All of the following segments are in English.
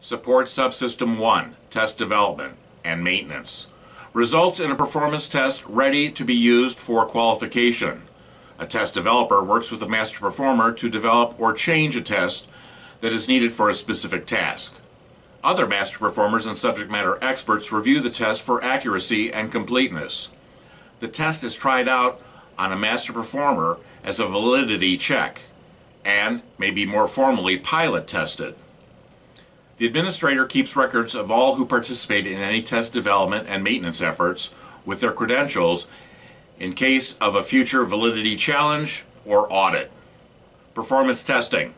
Support Subsystem 1, Test Development and Maintenance. Results in a performance test ready to be used for qualification. A test developer works with a master performer to develop or change a test that is needed for a specific task. Other master performers and subject matter experts review the test for accuracy and completeness. The test is tried out on a master performer as a validity check and may be more formally pilot tested. The administrator keeps records of all who participate in any test development and maintenance efforts with their credentials in case of a future validity challenge or audit. Performance testing.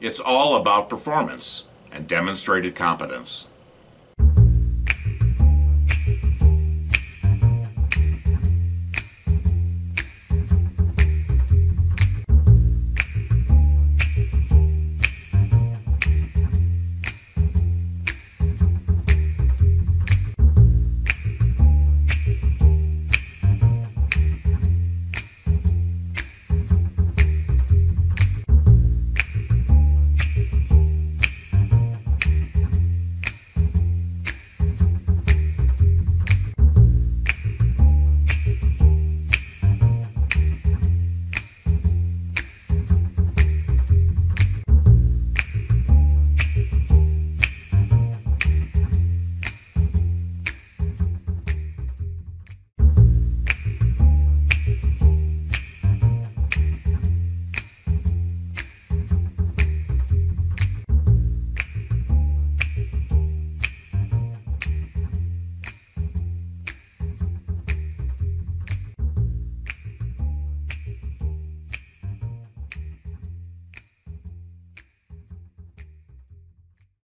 It's all about performance and demonstrated competence.